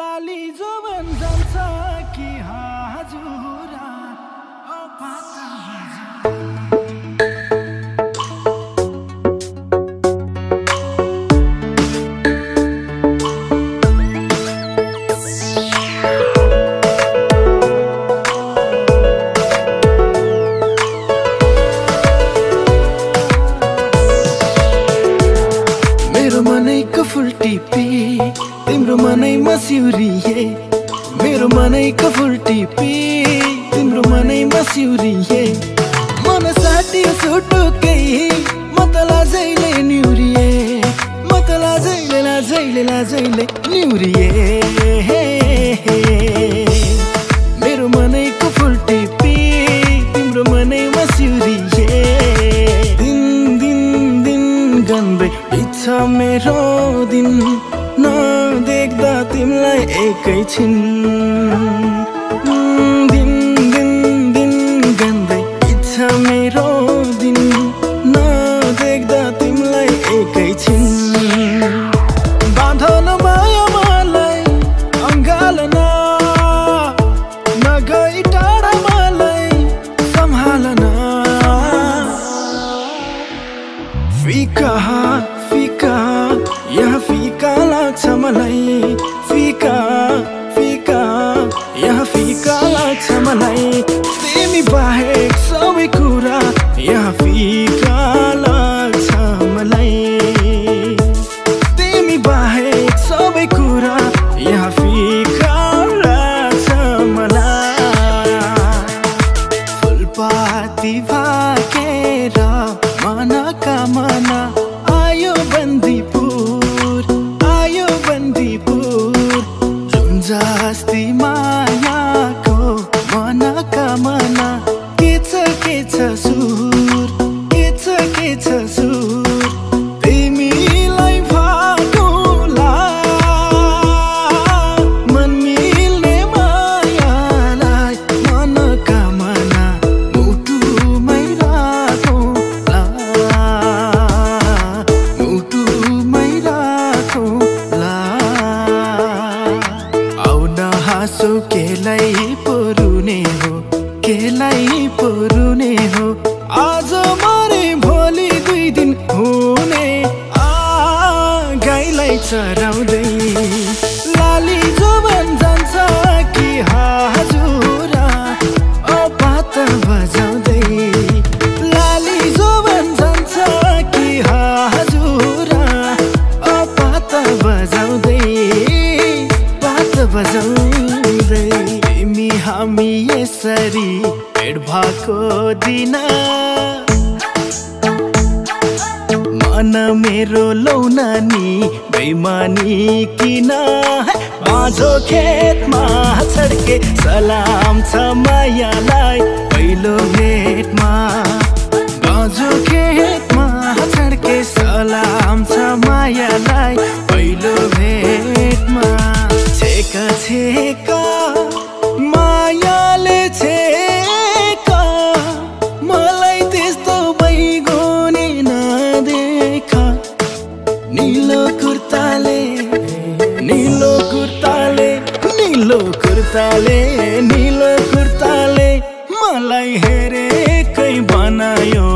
लाली जोवन जान्छ कि हजुरा? सिउरिए मेरो मनैको फुल टिपी। तिम्रो मनैमा सिउरिए मन साटियो सुटुकै। म त लाजैले निउरिए म त लाजैले लाजैले लाजैले निउरिए मेरो मनैको फुल टिपी। तिम्रो मनैमा सिउरिए दिन दिन दिन गन्दै। बित्छ मेरो दिन। नदेख्दा तिमीलाई एकैछिन दिन दिन दिन बित्छ मेरो दिन। नदेख्दा एकैछिन फिका फिका यहाँ लाग्छ मलाई। फिका फिका यहाँ फिका लाग्छ मलाई। तिमी बाहेक सबै कुरा यहाँ फिका लाग्छ मलाई। तिमी बाहेक सबै कुरा यहाँ फिका लाग्छ मलाई। फुलपाती चराउँदै। लाली जोवन जान्छ कि हजुरा ओ पात बजाउँदै। लाली जोवन जान्छ कि हजुरा ओ पात बजाउँदै। पात बजाउँदै तिमी हामी यसरी भेट भएको दिन। मन मेरो लौनानी बेमानी किन बाँझो खेतमा छड्के सलाम छ मायालाई पहिलो भेटमा। बाँझो खेतमा छड्के सलाम छ मायालाई पहिलो भेटमा। छेक छेक कुर्ताले निलो कुर्ताले मलाई हेरेकै बनायो।